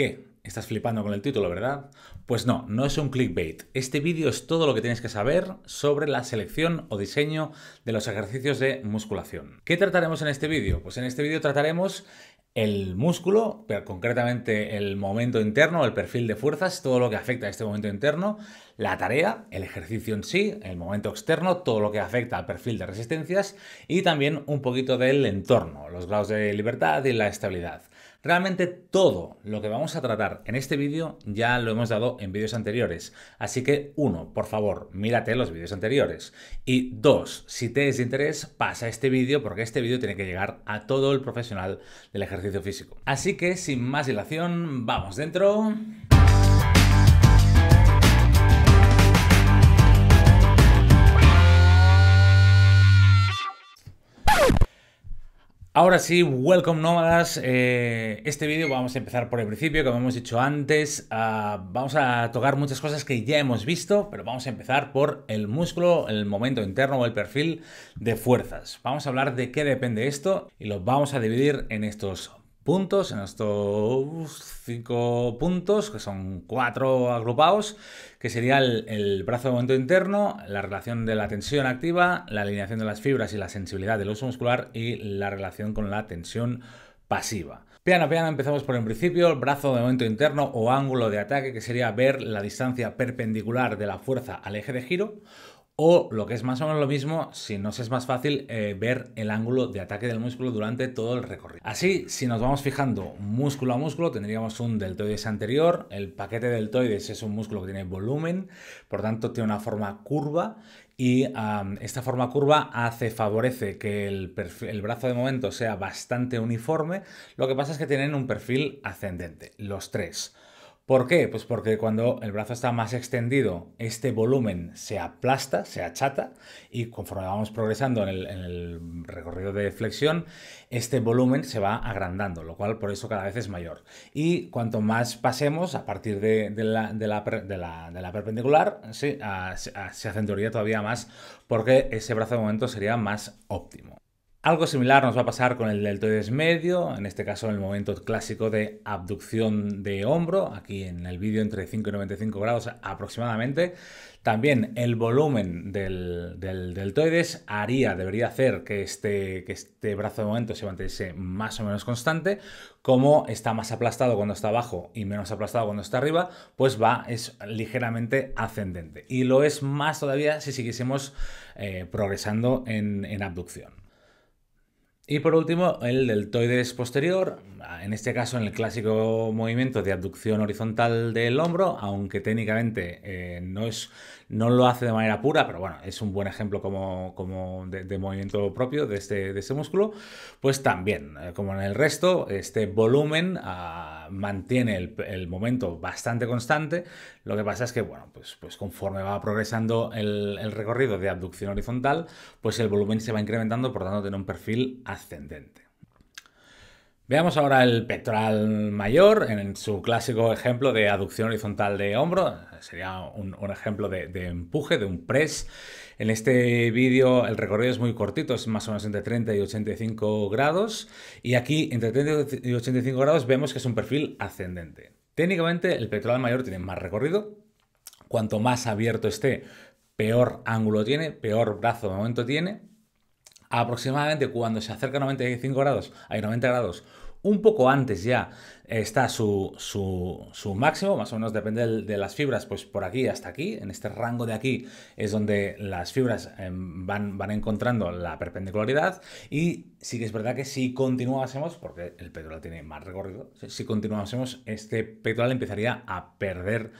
¿Qué? Estás flipando con el título, ¿verdad? Pues no, no es un clickbait. Este vídeo es todo lo que tienes que saber sobre la selección o diseño de los ejercicios de musculación. ¿Qué trataremos en este vídeo? Pues en este vídeo trataremos el músculo, pero concretamente el momento interno, el perfil de fuerzas, todo lo que afecta a este momento interno, la tarea, el ejercicio en sí, el momento externo, todo lo que afecta al perfil de resistencias y también un poquito del entorno, los grados de libertad y la estabilidad. Realmente todo lo que vamos a tratar en este vídeo ya lo hemos dado en vídeos anteriores. Así que, uno, por favor, mírate los vídeos anteriores. Y dos, si te es de interés, pasa este vídeo porque este vídeo tiene que llegar a todo el profesional del ejercicio físico. Así que, sin más dilación, vamos dentro. Ahora sí, welcome nómadas. Eh, este vídeo vamos a empezar por el principio, como hemos dicho antes. Vamos a tocar muchas cosas que ya hemos visto, pero vamos a empezar por el músculo, el momento interno o el perfil de fuerzas. Vamos a hablar de qué depende esto y lo vamos a dividir en estos puntos, en estos cinco puntos, que son cuatro agrupados, que sería el, brazo de momento interno, la relación de la tensión activa, la alineación de las fibras y la sensibilidad del uso muscular y la relación con la tensión pasiva. Piano piano empezamos por el principio, el brazo de momento interno o ángulo de ataque, que sería ver la distancia perpendicular de la fuerza al eje de giro, o lo que es más o menos lo mismo, si nos es más fácil eh, ver el ángulo de ataque del músculo durante todo el recorrido. Así, si nos vamos fijando músculo a músculo, tendríamos un deltoides anterior. El paquete deltoides es un músculo que tiene volumen, por tanto tiene una forma curva y esta forma curva hace, favorece que el, el, brazo de momento sea bastante uniforme. Lo que pasa es que tienen un perfil ascendente, los tres. ¿Por qué? Pues porque cuando el brazo está más extendido, este volumen se aplasta, se achata, y conforme vamos progresando en el, recorrido de flexión, este volumen se va agrandando, lo cual por eso cada vez es mayor. Y cuanto más pasemos a partir de, la, perpendicular, se acentuaría todavía más porque ese brazo de momento sería más óptimo. Algo similar nos va a pasar con el deltoides medio, en este caso en el momento clásico de abducción de hombro, aquí en el vídeo entre 5 y 95 grados aproximadamente. También el volumen del, deltoides haría, debería hacer que este, que este brazo de momento se mantuviese más o menos constante. Como está más aplastado cuando está abajo y menos aplastado cuando está arriba, pues va, es ligeramente ascendente. Y lo es más todavía si siguiésemos eh, progresando en abducción. Y por último, el deltoides posterior, en este caso en el clásico movimiento de abducción horizontal del hombro, aunque técnicamente eh, no, es, no lo hace de manera pura, pero bueno, es un buen ejemplo como, como de, movimiento propio de este, de este músculo, pues también, eh, como en el resto, este volumen ah, mantiene el, momento bastante constante, lo que pasa es que, bueno, pues, pues conforme va progresando el, el recorrido de abducción horizontal, pues el volumen se va incrementando, por tanto tiene un perfil ascendente. Veamos ahora el pectoral mayor en su clásico ejemplo de aducción horizontal de hombro. Sería un, ejemplo de, empuje, de un press. En este vídeo el recorrido es muy cortito, es más o menos entre 30 y 85 grados. Y aquí entre 30 y 85 grados vemos que es un perfil ascendente. Técnicamente el pectoral mayor tiene más recorrido. Cuanto más abierto esté, peor ángulo tiene, peor brazo de momento tiene aproximadamente cuando se acerca a 95 grados, hay 90 grados, un poco antes ya está su, su, máximo, más o menos depende de las fibras, pues por aquí hasta aquí, en este rango de aquí es donde las fibras em, van, van encontrando la perpendicularidad y sí que es verdad que si continuásemos, porque el pectoral tiene más recorrido, si continuásemos, este pectoral empezaría a perder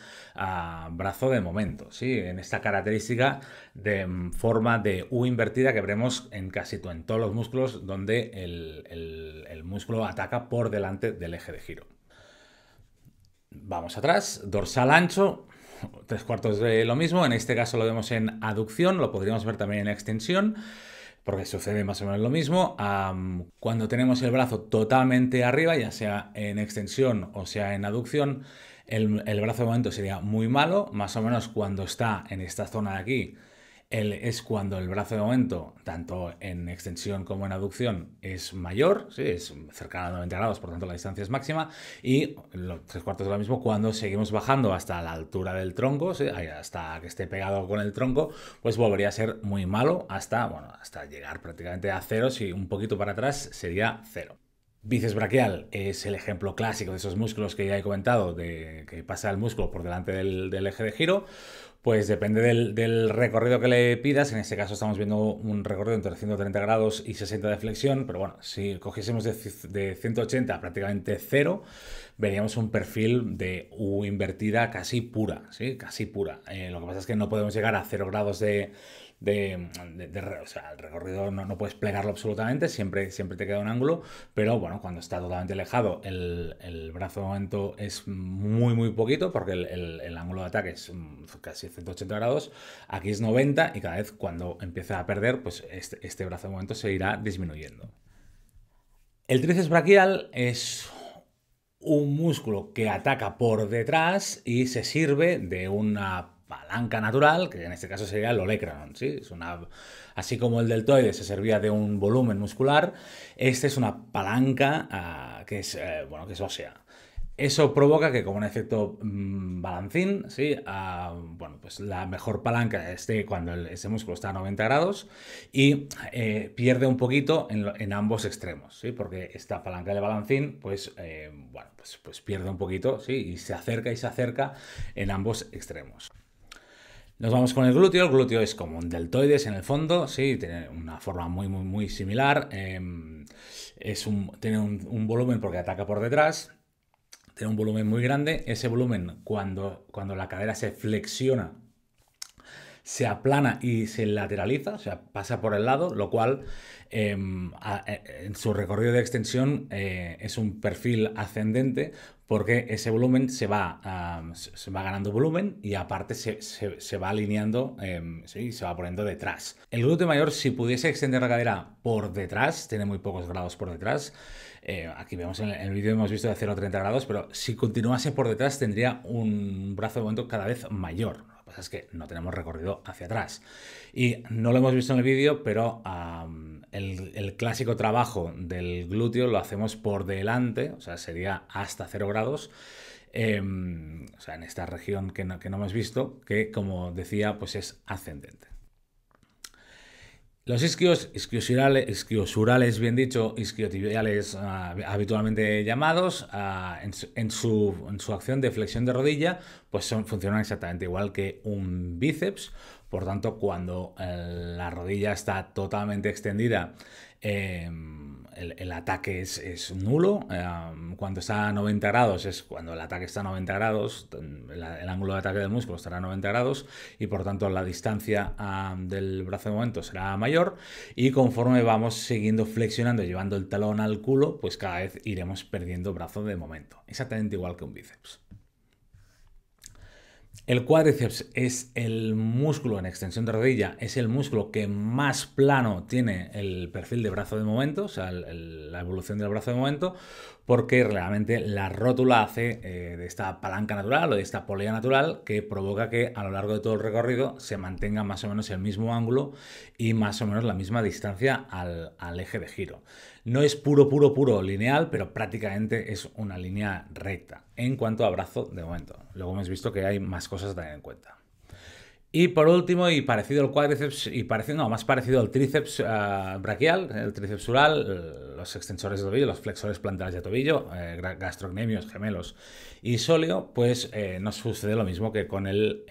brazo de momento, ¿sí? en esta característica de em, forma de U invertida que veremos en casi en todos los músculos donde el músculo ataca por delante del eje de giro. Vamos atrás, dorsal ancho, tres cuartos de lo mismo. En este caso lo vemos en aducción, lo podríamos ver también en extensión, porque sucede más o menos lo mismo. cuando tenemos el brazo totalmente arriba, ya sea en extensión o sea en aducción, el, el brazo de momento sería muy malo, más o menos cuando está en esta zona de aquí es cuando el brazo de momento, tanto en extensión como en aducción, es mayor, ¿sí? es cercano a 90 grados, por tanto la distancia es máxima, y los tres cuartos de lo mismo cuando seguimos bajando hasta la altura del tronco, hasta que esté pegado con el tronco, pues volvería a ser muy malo hasta, bueno, hasta llegar prácticamente a cero, si un poquito para atrás sería cero. Bíceps braquial es el ejemplo clásico de esos músculos que ya he comentado, de que pasa el músculo por delante del, eje de giro. Pues depende del, recorrido que le pidas. En este caso estamos viendo un recorrido entre 130 grados y 60 de flexión. Pero bueno, si cogiésemos de, 180 prácticamente cero, veríamos un perfil de U invertida casi pura. ¿sí? Casi pura. Eh, lo que pasa es que no podemos llegar a 0 grados de, de, o sea, el recorrido no, puedes plegarlo absolutamente, siempre, siempre te queda un ángulo, pero bueno, cuando está totalmente alejado, el, brazo de momento es muy, muy poquito, porque el, ángulo de ataque es mm, casi 180 grados, aquí es 90 y cada vez cuando empieza a perder, pues este, este brazo de momento se irá disminuyendo. El tríceps braquial es un músculo que ataca por detrás y se sirve de una palanca natural, que en este caso sería el olecranon, ¿sí? Es una, así como el deltoide se servía de un volumen muscular, este es una palanca ah, que, es, eh, bueno, que es ósea. Eso provoca que como un efecto mm, balancín, ¿sí? Ah, bueno, pues la mejor palanca esté cuando ese músculo está a 90 grados y eh, pierde un poquito en, ambos extremos, ¿sí? porque esta palanca de balancín pues, eh, bueno, pues, pues pierde un poquito ¿sí? y se acerca y se acerca en ambos extremos. Nos vamos con el glúteo. El glúteo es como un deltoides en el fondo, sí, tiene una forma muy, muy, muy similar. Em, es un, tiene un, volumen porque ataca por detrás. Tiene un volumen muy grande. Ese volumen, cuando, cuando la cadera se flexiona, se aplana y se lateraliza, o sea, pasa por el lado, lo cual em, e, en su recorrido de extensión eh, es un perfil ascendente porque ese volumen se va, ganando volumen y aparte se, va alineando, eh, se va poniendo detrás. El glúteo mayor, si pudiese extender la cadera por detrás, tiene muy pocos grados por detrás, eh, aquí vemos en el, vídeo hemos visto de 0 a 30 grados, pero si continuase por detrás tendría un brazo de momento cada vez mayor pasa es que no tenemos recorrido hacia atrás. Y no lo hemos visto en el vídeo, pero el, clásico trabajo del glúteo lo hacemos por delante, o sea, sería hasta 0 grados. Em, o sea, en esta región que no, que no hemos visto, que como decía, pues es ascendente. Los isquios, isquiosurales, bien dicho, isquiotibiales ah, habitualmente llamados, ah, en, su, acción de flexión de rodilla, pues son, funcionan exactamente igual que un bíceps. Por tanto, cuando eh, la rodilla está totalmente extendida, em, el, ataque es, nulo. cuando está a 90 grados es cuando el ataque está a 90 grados, el, ángulo de ataque del músculo estará a 90 grados y por tanto la distancia del brazo de momento será mayor y conforme vamos siguiendo flexionando, llevando el talón al culo, pues cada vez iremos perdiendo brazo de momento. Exactamente igual que un bíceps. El cuádriceps es el músculo en extensión de rodilla, es el músculo que más plano tiene el perfil de brazo de momento, o sea, la evolución del brazo de momento, porque realmente la rótula hace eh, de esta palanca natural o de esta polea natural que provoca que a lo largo de todo el recorrido se mantenga más o menos el mismo ángulo y más o menos la misma distancia al, al eje de giro. No es puro, puro, puro lineal, pero prácticamente es una línea recta en cuanto a brazo de momento. Luego hemos visto que hay más cosas a tener en cuenta. Y por último, y parecido al cuádriceps, y parecido, no, más parecido al tríceps eh, braquial, el tríceps ural, eh, los extensores de tobillo, los flexores plantares de tobillo, eh, gastrocnemios, gemelos y sóleo, pues nos sucede lo mismo que con el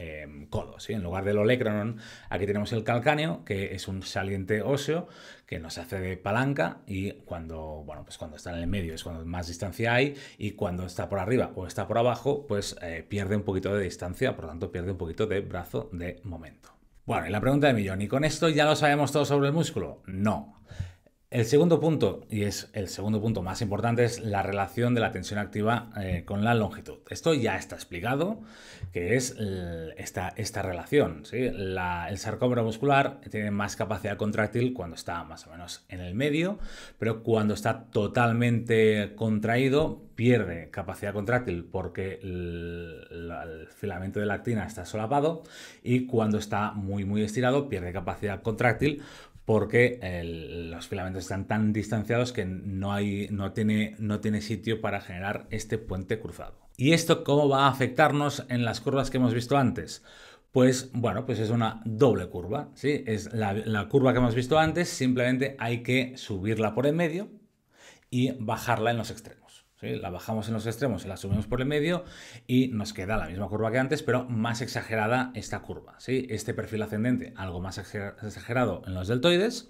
codo. ¿sí? En lugar del olecranon, aquí tenemos el calcáneo, que es un saliente óseo que nos hace de palanca y cuando, bueno, pues cuando está en el medio es cuando más distancia hay y cuando está por arriba o está por abajo, pues eh, pierde un poquito de distancia, por lo tanto pierde un poquito de brazo de momento. Bueno, y la pregunta de millón, ¿y con esto ya lo sabemos todo sobre el músculo? No. El segundo punto, y es el segundo punto más importante, es la relación de la tensión activa eh, con la longitud. Esto ya está explicado, que es esta, esta, relación. el sarcómero muscular tiene más capacidad contráctil cuando está más o menos en el medio, pero cuando está totalmente contraído pierde capacidad contráctil porque el, el filamento de la actina está solapado y cuando está muy muy estirado pierde capacidad contráctil porque los filamentos están tan distanciados que no, hay, no, tiene, no tiene sitio para generar este puente cruzado. ¿Y esto cómo va a afectarnos en las curvas que hemos visto antes? Pues bueno, pues es una doble curva, ¿sí? Es la, la curva que hemos visto antes, simplemente hay que subirla por el medio y bajarla en los extremos. La bajamos en los extremos y la subimos por el medio y nos queda la misma curva que antes, pero más exagerada esta curva. ¿sí? Este perfil ascendente algo más exagerado en los deltoides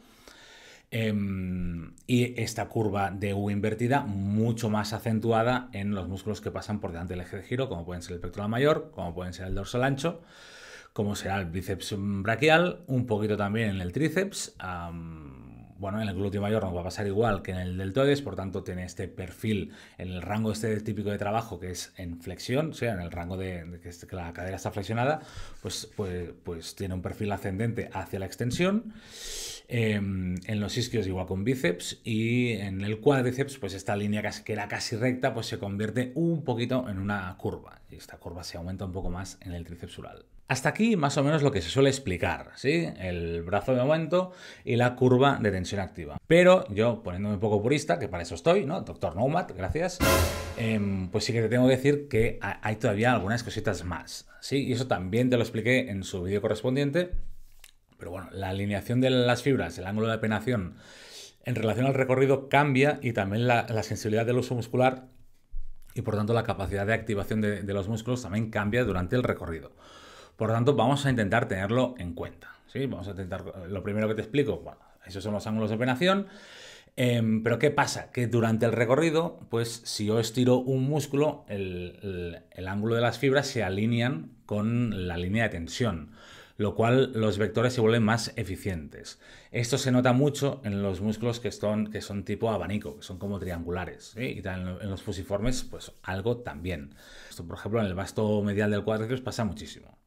em, y esta curva de U invertida mucho más acentuada en los músculos que pasan por delante del eje de giro, como pueden ser el pectoral mayor, como pueden ser el dorsal ancho, como será el bíceps braquial, un poquito también en el tríceps bueno, en el glúteo mayor nos va a pasar igual que en el deltoides, por tanto tiene este perfil en el rango este típico de trabajo que es en flexión, o sea, en el rango de, que, la cadera está flexionada, pues, pues, pues, tiene un perfil ascendente hacia la extensión. Em, en los isquios igual con bíceps y en el cuádriceps pues esta línea que era casi recta pues se convierte un poquito en una curva y esta curva se aumenta un poco más en el tríceps. Hasta aquí más o menos lo que se suele explicar, ¿sí? El brazo de aumento y la curva de tensión activa. Pero yo, poniéndome un poco purista, que para eso estoy, ¿no? Doctor Nomad, gracias. Em, pues sí que te tengo que decir que hay todavía algunas cositas más, ¿sí? Y eso también te lo expliqué en su vídeo correspondiente. Pero bueno, la alineación de las fibras, el ángulo de penación en relación al recorrido cambia y también la, sensibilidad del uso muscular y por tanto la capacidad de activación de los músculos también cambia durante el recorrido. Por tanto, vamos a intentar tenerlo en cuenta. ¿sí? Vamos a intentar, lo primero que te explico, bueno, esos son los ángulos de penación. Em, pero ¿qué pasa? Que durante el recorrido, pues si yo estiro un músculo, el, ángulo de las fibras se alinean con la línea de tensión, lo cual los vectores se vuelven más eficientes. Esto se nota mucho en los músculos que son, que son tipo abanico, que son como triangulares, y en los fusiformes, pues algo también. Esto, por ejemplo, en el vasto medial del cuádriceps pasa muchísimo.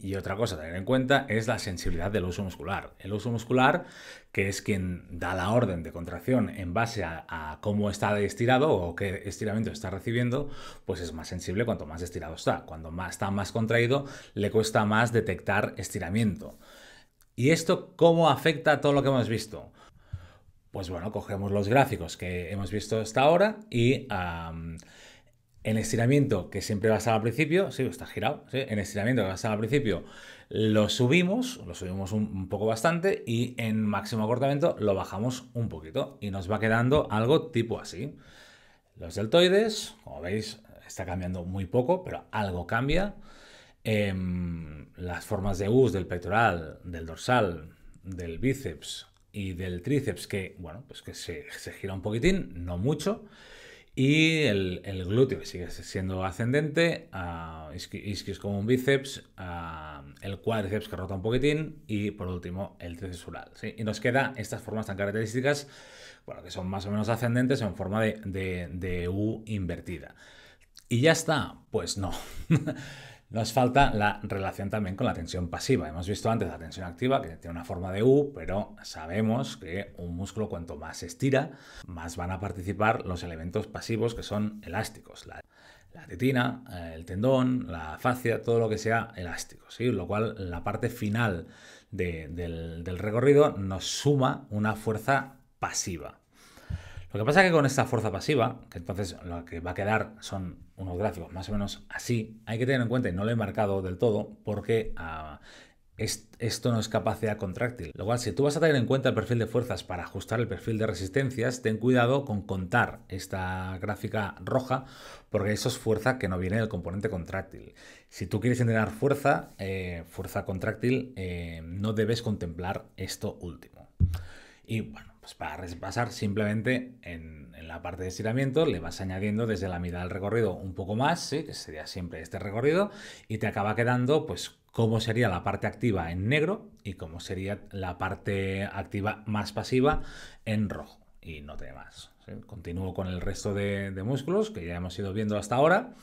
Y otra cosa a tener en cuenta es la sensibilidad del uso muscular. El uso muscular, que es quien da la orden de contracción en base a, cómo está estirado o qué estiramiento está recibiendo, pues es más sensible cuanto más estirado está. Cuando más, está más contraído, le cuesta más detectar estiramiento. ¿Y esto cómo afecta a todo lo que hemos visto? Pues bueno, cogemos los gráficos que hemos visto hasta ahora y en estiramiento, que siempre va a estar al principio, sí, está girado, ¿sí? en estiramiento que va a estar al principio, lo subimos, lo subimos un, poco bastante y en máximo acortamiento lo bajamos un poquito y nos va quedando algo tipo así. Los deltoides, como veis, está cambiando muy poco, pero algo cambia. Em, las formas de US del pectoral, del dorsal, del bíceps y del tríceps, que, bueno, pues que se gira un poquitín, no mucho. Y el, glúteo que sigue siendo ascendente, uh, isquios como un bíceps, el cuádriceps que rota un poquitín y por último el tríceps Y nos quedan estas formas tan características, bueno, que son más o menos ascendentes en forma de, de U invertida. ¿Y ya está? Pues no. Nos falta la relación también con la tensión pasiva. Hemos visto antes la tensión activa, que tiene una forma de U, pero sabemos que un músculo cuanto más se estira, más van a participar los elementos pasivos que son elásticos. La, eh, el tendón, la fascia, todo lo que sea elástico. ¿sí? Lo cual, la parte final del recorrido nos suma una fuerza pasiva. Lo que pasa es que con esta fuerza pasiva, que entonces lo que va a quedar son unos gráficos más o menos así, hay que tener en cuenta, y no lo he marcado del todo, porque ah, esto no es capacidad contráctil. Lo cual, si tú vas a tener en cuenta el perfil de fuerzas para ajustar el perfil de resistencias, ten cuidado con contar esta gráfica roja, porque eso es fuerza que no viene del componente contráctil. Si tú quieres entrenar fuerza, eh, fuerza contráctil, eh, no debes contemplar esto último. Y bueno, pues para repasar simplemente en, la parte de estiramiento le vas añadiendo desde la mitad del recorrido un poco más, que sería siempre este recorrido, y te acaba quedando pues cómo sería la parte activa en negro y cómo sería la parte activa más pasiva en rojo. Y no tiene más. Continúo con el resto de, músculos que ya hemos ido viendo hasta ahora.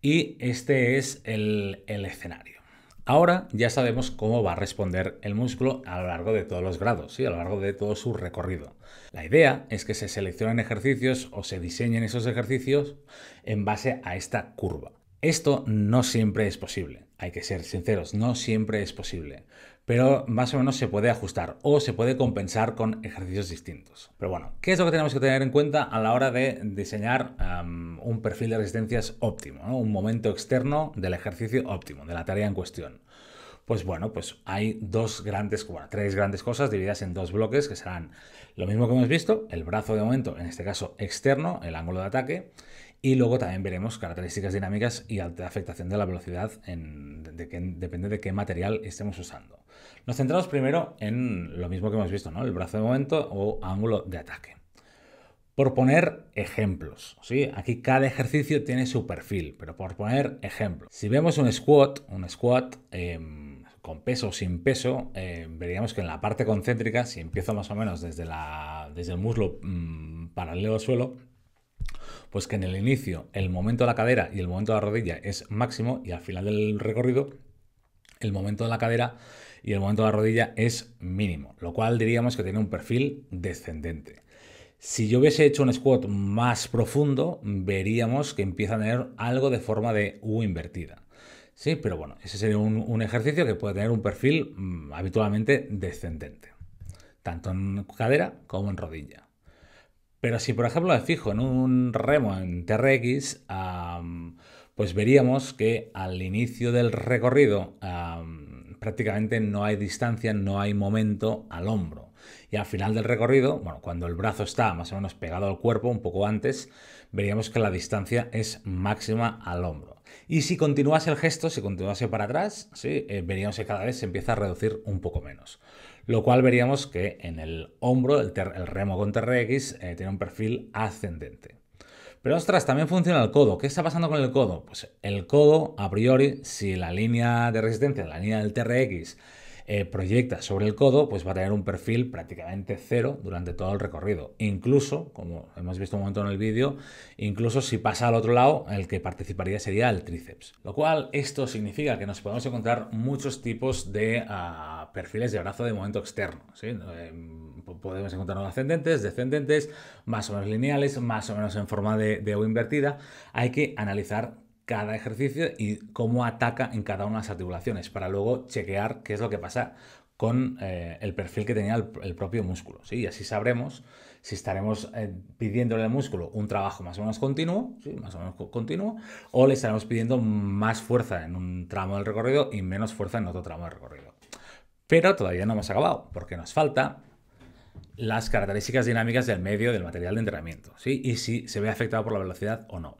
Y este es el, escenario. Ahora ya sabemos cómo va a responder el músculo a lo largo de todos los grados, ¿sí? a lo largo de todo su recorrido. La idea es que se seleccionen ejercicios o se diseñen esos ejercicios en base a esta curva. Esto no siempre es posible, hay que ser sinceros, no siempre es posible pero más o menos se puede ajustar o se puede compensar con ejercicios distintos. Pero bueno, ¿qué es lo que tenemos que tener en cuenta a la hora de diseñar un perfil de resistencias óptimo, un momento externo del ejercicio óptimo, de la tarea en cuestión? Pues bueno, pues hay dos grandes, tres grandes cosas divididas en dos bloques que serán lo mismo que hemos visto, el brazo de momento, en este caso externo, el ángulo de ataque, y luego también veremos características dinámicas y afectación de la velocidad, de que, depende de qué material estemos usando. Nos centramos primero en lo mismo que hemos visto, ¿no? el brazo de momento o ángulo de ataque. Por poner ejemplos, ¿sí? Aquí cada ejercicio tiene su perfil, pero por poner ejemplos. Si vemos un squat, un squat em, con peso o sin peso, em, veríamos que en la parte concéntrica, si empiezo más o menos desde, la, desde el muslo mm, paralelo al suelo, pues que en el inicio el momento de la cadera y el momento de la rodilla es máximo y al final del recorrido el momento de la cadera y el momento de la rodilla es mínimo, lo cual diríamos que tiene un perfil descendente. Si yo hubiese hecho un squat más profundo, veríamos que empieza a tener algo de forma de U invertida. Sí, pero bueno, ese sería un, ejercicio que puede tener un perfil mm, habitualmente descendente, tanto en cadera como en rodilla. Pero si, por ejemplo, me fijo en un remo en TRX, pues veríamos que al inicio del recorrido prácticamente no hay distancia, no hay momento al hombro. Y al final del recorrido, bueno, cuando el brazo está más o menos pegado al cuerpo, un poco antes, veríamos que la distancia es máxima al hombro. Y si continuase el gesto, si continuase para atrás, ¿sí? Eh, veríamos que cada vez se empieza a reducir un poco menos lo cual veríamos que en el hombro el, remo con TRX eh, tiene un perfil ascendente. Pero ostras, también funciona el codo. ¿Qué está pasando con el codo? Pues el codo, a priori, si la línea de resistencia, la línea del TRX, eh, proyecta sobre el codo, pues va a tener un perfil prácticamente cero durante todo el recorrido. Incluso, como hemos visto un momento en el vídeo, incluso si pasa al otro lado, el que participaría sería el tríceps. Lo cual esto significa que nos podemos encontrar muchos tipos de ah, perfiles de brazo de momento externo. Eh, podemos encontrar ascendentes, descendentes, más o menos lineales, más o menos en forma de, de U invertida. Hay que analizar cada ejercicio y cómo ataca en cada una de las articulaciones para luego chequear qué es lo que pasa con eh, el perfil que tenía el, propio músculo. Y así sabremos si estaremos eh, pidiéndole al músculo un trabajo más o menos continuo, más o menos continuo, o le estaremos pidiendo más fuerza en un tramo del recorrido y menos fuerza en otro tramo del recorrido. Pero todavía no hemos acabado, porque nos falta las características dinámicas del medio del material de entrenamiento, ¿sí? y si se ve afectado por la velocidad o no.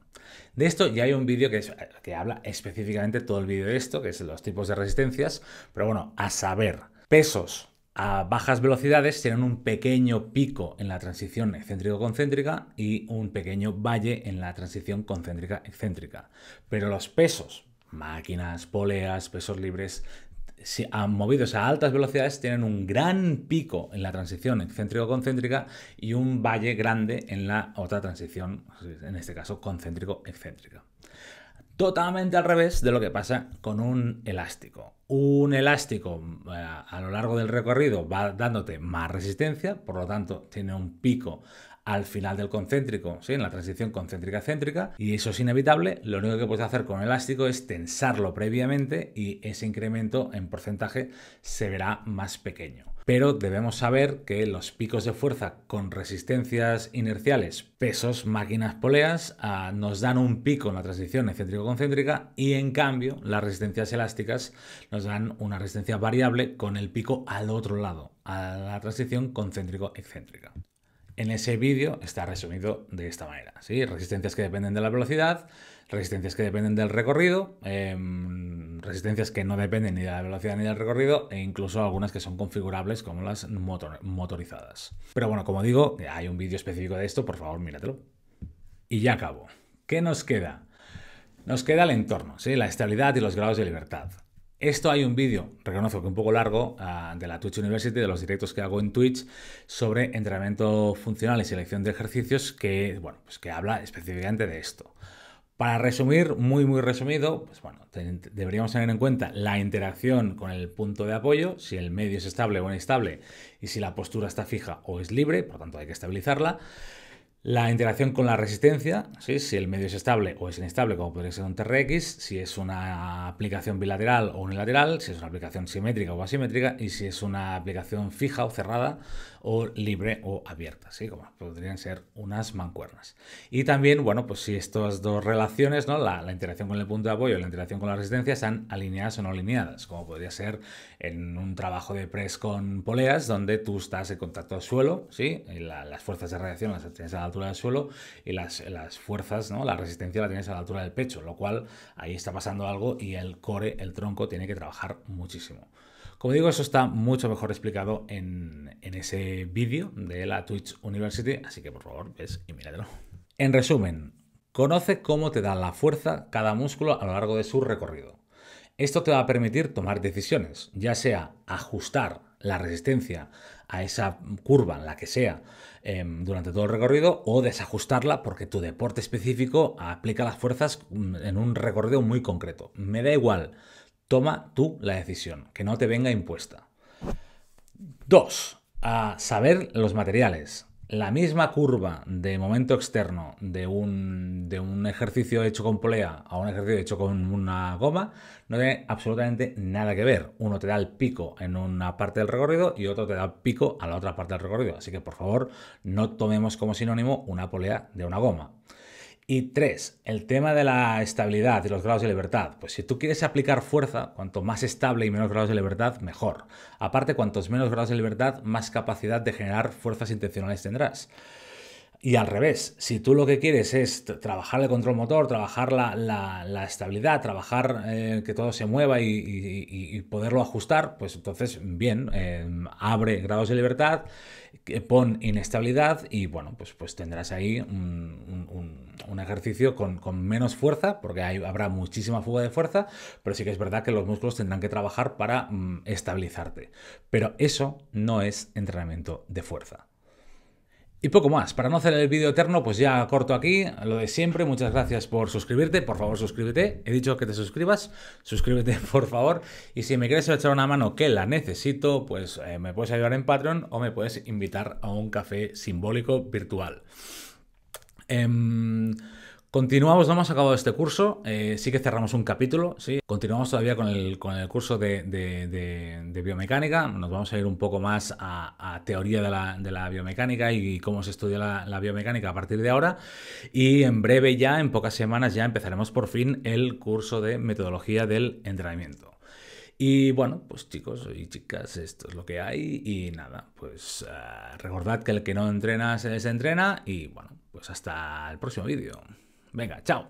De esto ya hay un vídeo que, que habla específicamente todo el vídeo de esto, que es los tipos de resistencias, pero bueno, a saber, pesos a bajas velocidades tienen un pequeño pico en la transición excéntrico-concéntrica y un pequeño valle en la transición concéntrica-excéntrica. Pero los pesos, máquinas, poleas, pesos libres, si, movidos a altas velocidades tienen un gran pico en la transición excéntrico-concéntrica y un valle grande en la otra transición, en este caso concéntrico-excéntrica. Totalmente al revés de lo que pasa con un elástico. Un elástico eh, a lo largo del recorrido va dándote más resistencia, por lo tanto tiene un pico al final del concéntrico, ¿sí? en la transición concéntrica-céntrica, y eso es inevitable. Lo único que puedes hacer con el elástico es tensarlo previamente y ese incremento en porcentaje se verá más pequeño. Pero debemos saber que los picos de fuerza con resistencias inerciales, pesos, máquinas poleas, ah, nos dan un pico en la transición excéntrico-concéntrica y en cambio las resistencias elásticas nos dan una resistencia variable con el pico al otro lado, a la transición concéntrico-excéntrica. En ese vídeo está resumido de esta manera. ¿sí? Resistencias que dependen de la velocidad, resistencias que dependen del recorrido, em, resistencias que no dependen ni de la velocidad ni del recorrido, e incluso algunas que son configurables como las motorizadas. Pero bueno, como digo, hay un vídeo específico de esto, por favor, míratelo. Y ya acabo. ¿Qué nos queda? Nos queda el entorno, ¿sí? la estabilidad y los grados de libertad. Esto hay un vídeo, reconozco que un poco largo, ah, de la Twitch University, de los directos que hago en Twitch, sobre entrenamiento funcional y selección de ejercicios que, bueno, pues que habla específicamente de esto. Para resumir, muy muy resumido, pues bueno, deberíamos tener en cuenta la interacción con el punto de apoyo, si el medio es estable o inestable y si la postura está fija o es libre, por tanto hay que estabilizarla. La interacción con la resistencia, si el medio es estable o es inestable, como podría ser un TRX, si es una aplicación bilateral o unilateral, si es una aplicación simétrica o asimétrica, y si es una aplicación fija o cerrada, o libre o abierta, ¿sí? como podrían ser unas mancuernas. Y también, bueno, pues si estas dos relaciones, ¿no? la, interacción con el punto de apoyo y la interacción con la resistencia, están alineadas o no alineadas, como podría ser en un trabajo de press con poleas, donde tú estás en contacto al suelo, ¿sí? Y las fuerzas de radiación las tienes a la altura del suelo y las, las fuerzas, ¿no? la resistencia la tienes a la altura del pecho, lo cual ahí está pasando algo y el core, el tronco, tiene que trabajar muchísimo. Como digo, eso está mucho mejor explicado en, ese vídeo de la Twitch University, así que por favor, ves y míratelo. En resumen, conoce cómo te da la fuerza cada músculo a lo largo de su recorrido. Esto te va a permitir tomar decisiones, ya sea ajustar la resistencia a esa curva, la que sea, em, durante todo el recorrido, o desajustarla porque tu deporte específico aplica las fuerzas mm, en un recorrido muy concreto. Me da igual, toma tú la decisión, que no te venga impuesta. Dos, a saber los materiales la misma curva de momento externo de un, de un, ejercicio hecho con polea a un ejercicio hecho con una goma no tiene absolutamente nada que ver. Uno te da el pico en una parte del recorrido y otro te da el pico a la otra parte del recorrido. Así que por favor no tomemos como sinónimo una polea de una goma. Y tres, el tema de la estabilidad y los grados de libertad. Pues si tú quieres aplicar fuerza, cuanto más estable y menos grados de libertad, mejor. Aparte, cuantos menos grados de libertad, más capacidad de generar fuerzas intencionales tendrás. Y al revés, si tú lo que quieres es trabajar el control motor, trabajar la, estabilidad, trabajar eh, que todo se mueva y, poderlo ajustar, pues entonces, bien, eh, abre grados de libertad, pon inestabilidad y bueno, pues, pues tendrás ahí un, ejercicio con, menos fuerza, porque habrá muchísima fuga de fuerza, pero sí que es verdad que los músculos tendrán que trabajar para mm, estabilizarte. Pero eso no es entrenamiento de fuerza. Y poco más, para no hacer el vídeo eterno, pues ya corto aquí, lo de siempre, muchas gracias por suscribirte, por favor suscríbete, he dicho que te suscribas, suscríbete por favor, y si me quieres echar una mano que la necesito, pues eh, me puedes ayudar en Patreon o me puedes invitar a un café simbólico virtual. Em, Continuamos, no hemos acabado este curso, eh, sí que cerramos un capítulo, sí. Continuamos todavía con el, con el curso de, biomecánica, nos vamos a ir un poco más a, teoría de la, biomecánica y cómo se estudia la, biomecánica a partir de ahora. Y en breve ya, en pocas semanas ya empezaremos por fin el curso de metodología del entrenamiento. Y bueno, pues chicos y chicas, esto es lo que hay y nada, pues uh, recordad que el que no entrena se desentrena y bueno, pues hasta el próximo vídeo. Venga, chao.